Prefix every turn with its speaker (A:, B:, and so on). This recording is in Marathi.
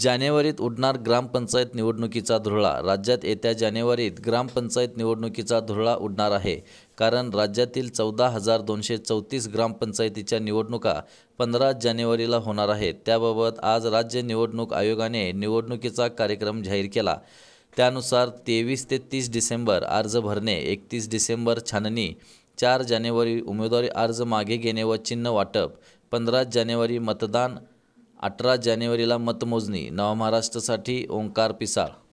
A: जानेवारीत उडणार ग्रामपंचायत निवडणुकीचा धुरळा. राज्यात येत्या जानेवारीत ग्रामपंचायत निवडणुकीचा धुरळा उडणार आहे. कारण राज्यातील चौदा हजार दोनशे चौतीस ग्रामपंचायतीच्या निवडणुका पंधरा जानेवारीला होणार आहेत. त्याबाबत आज राज्य निवडणूक आयोगाने निवडणुकीचा कार्यक्रम जाहीर केला. त्यानुसार तेवीस ते तीस डिसेंबर अर्ज भरणे एकतीस डिसेंबर छाननी चार जानेवारी उमेदवारी अर्ज मागे घेणे व चिन्ह वाटप पंधरा जानेवारी मतदान अठरा जानेवारीला मतमोजणी नवमहाराष्ट्रासाठी ओंकार पिसाळ